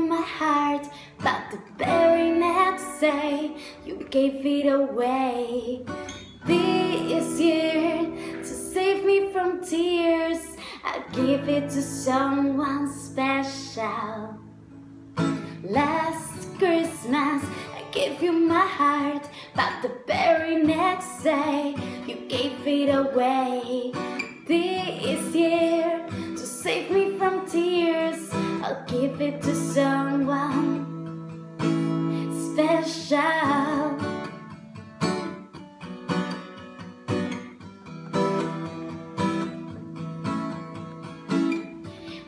my heart But the very next day. You gave it away. This year To save me from tears I give it to someone special. Last Christmas I gave you my heart But the very next day. You gave it away. This year To save me from tears I'll give it to someone special.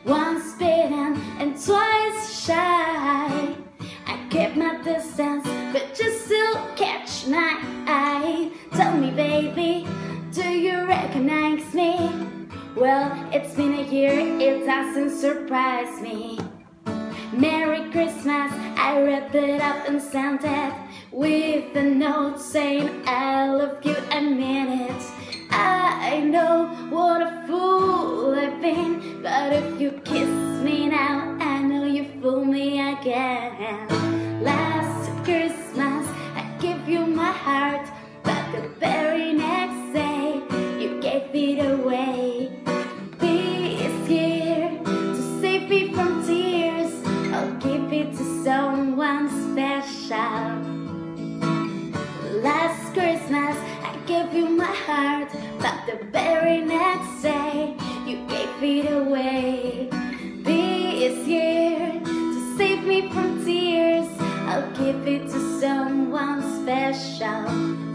Once bitten and twice shy. I kept my distance, Well, it's been a year, it doesn't surprise me. Merry Christmas, I wrapped it up and sent it with a note saying I love you mean it. I know what a fool I've been, but if you kiss me now, I know you fool me again. Last Christmas, I gave you my heart, but the very someone special. Last Christmas, I gave you my heart, but the very next day, you gave it away. This year, to save me from tears, I'll give it to someone special.